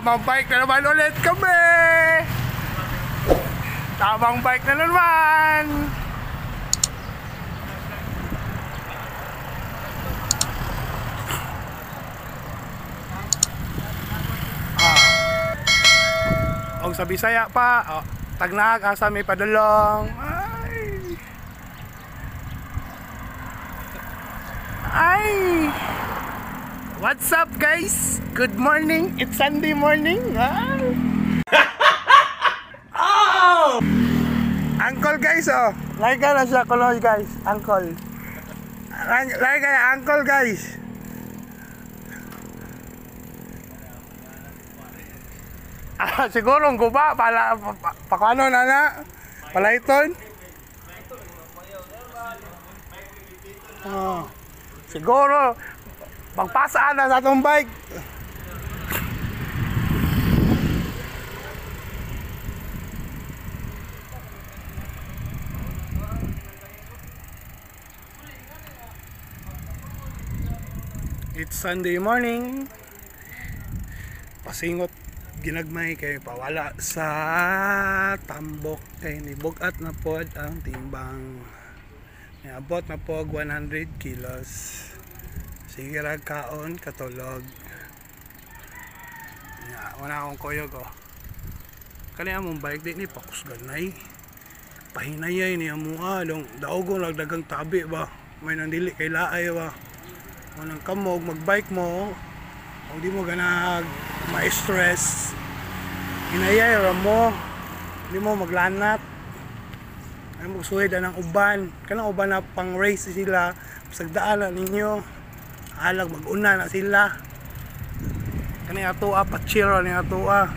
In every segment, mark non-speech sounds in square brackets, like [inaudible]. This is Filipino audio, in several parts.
tamang bike na naman ulit kami! Tamang bike na naman! Ah. Og sa Bisaya pa, oh, tagnag asa may padulong. Ay. Ay. What's up guys? Good morning. It's Sunday morning. Ah. [laughs] oh! Uncle guys oh. Like ka na siya kuloy guys. Uncle. Ka na uncle guys. [laughs] Ah, siguro guba pala pa, pa, na na. Palaiton. Oh. Siguro pagpasaan na sa atong bike. It's Sunday morning. Pasingot ginagmay kay pawala sa tambok kay nibugat na pod ang timbang. Niabot na po 100 kilos. Sige ra kaon katulog. Ya, wala akong koyog oh. Kani among bike di ni pakusganay. Pahinayay ni amo along daogon lagdagang tabi ba. May nandili kay laay ba. Unang kamog magbike mo, o di mo ganag ma-stress. Hinayay ra mo. Di mo maglanat. Ay mo suhid ang uban. Kanang uban na pang race sila. Sagdaan na ninyo. Alag mag-una na sila. Kani atoa pachiro ni atoa.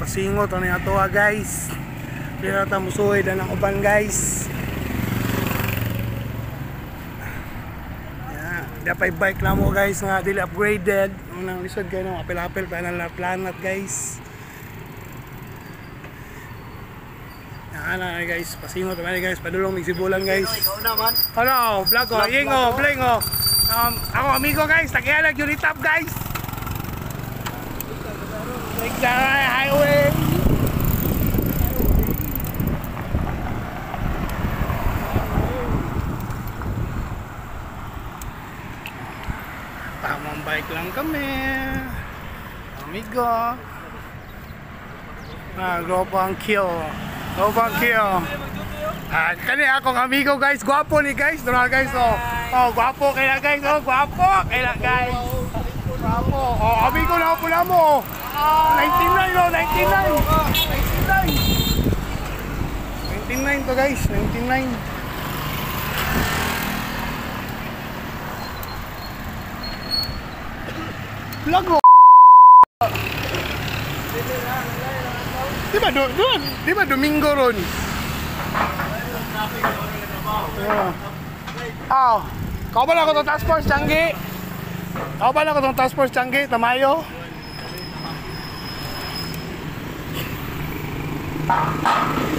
Pasingot ni atoa guys. Di na ta musuhid ang uban guys. Dapat bike lang mo guys nga dili upgraded. Unang lisod kayo ng apil-apil pa na planat guys. Yan na guys, pasingot naman guys, padulong mig sibulan guys. Naman. Ano, vlog ko, ingo, bling oh. Um, ako amigo guys, tagialag yun top guys. The highway. Tamang bike lang kami. Amigo. Ah, gropang kill. Gropang kill. Ah, kani akong amigo guys, gwapo ni guys, dara guys oh. Oh, gwapo kaya guys, oh, gwapo kaya guys. Gwapo. Oh, na po na mo. 99 oh, 99. 99. 99 to guys, 99. Lago. Di ba, do, do, di ba Domingo ron? Yeah. Aw, kau ba na ako itong task force, Changi? Kau ba na ako itong task force, Changi? Tamayo? Bubu.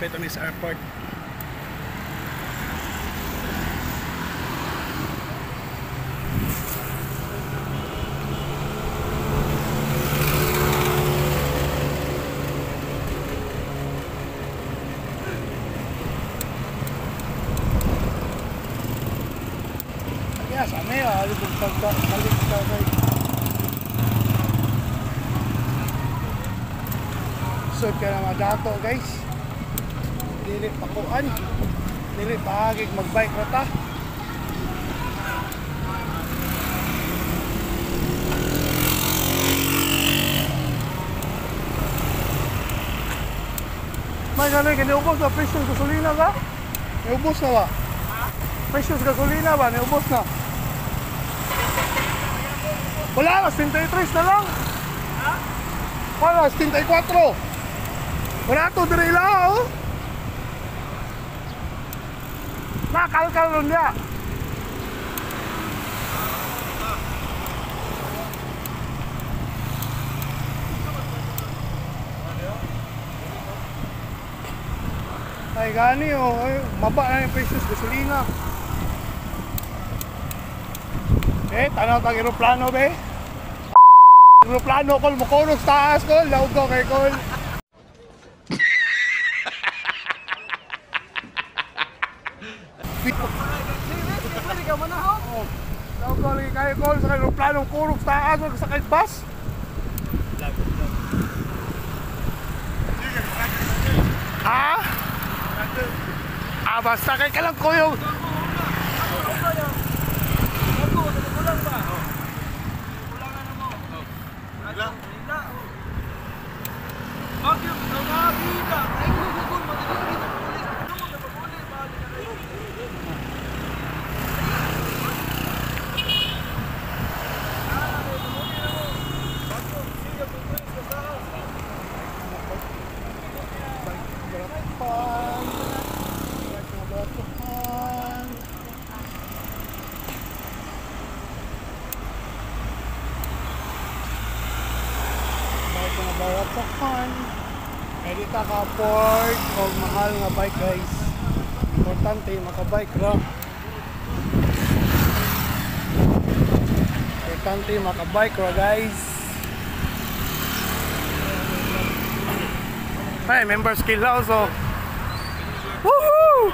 Apit kami sa airport. Yeah, sana yun. Alit yung pagka, alit yung pagka. Sud ka na madato guys. Dili pakuan. Dili paagig magbike ra ta. May ganun, kiniubos na presyo sa gasolina ba? Niubos na ba? Presyo sa gasolina ba? Niubos na. Wala na, 73 na lang. Wala, 74. Wala to, dire lang, oh. Nakalkal ron niya. Ay gani oh, ay, maba na yung presyo sa gasolina. Eh, tanaw tag aeroplano be. Aeroplano kol mo kunog sa taas kol, laog ko kay kol. Oh, laog ko lagi kay kol sa aeroplano kunog sa taas wag sa kay bus. Ah? Ah, basta kay ka lang kuyo. Balapan. Bike na balapan. Pwede ka ka-afford o mahal nga bike guys. Importante makabike ra. Importante makabike ra guys. Hey, member skill house oh. Woohoo!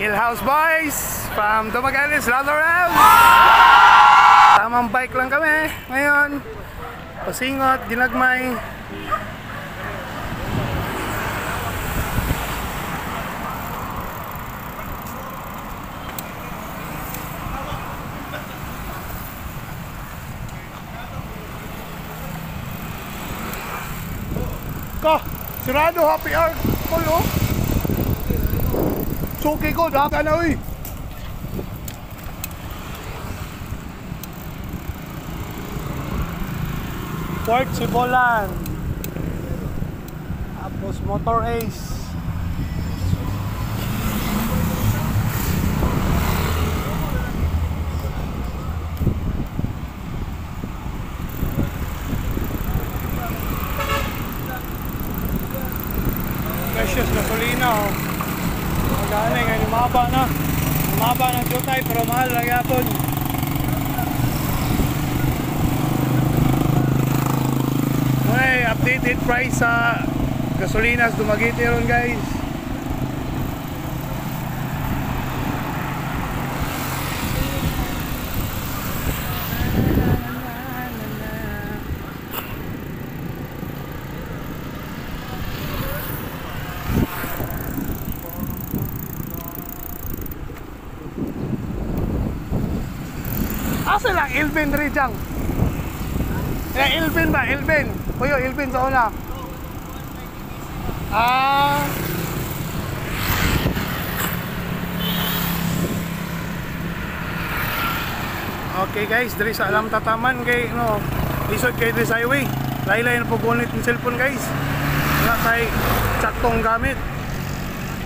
Hill House Boys from Dumagalis, Lalaram! Tamang bike lang kami ngayon. Pasingot, ginagmay. Ka, sirado happy hour. Kulo. Suki ko, daga na uy. Port Sibolan. Tapos Motor Ace. Precious gasolina oh. Magkano nga, lumaba na. Lumaba ng jutay pero mahal lang yapon. Okay, updated price sa gasolinas Dumaguete ron guys. Asa lang Ilvin Rijang? Eh, Ilvin ba? Ilvin. Kuyo, Ilvin sa una. Ah. Okay guys, diri sa alam tataman kay no, lisod kay diri sa highway. Laylay na pugunit ng cellphone guys. Wala tay saktong gamit.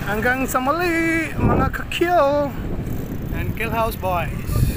Hanggang sa mali, mga kakyo. And Kill House Boys.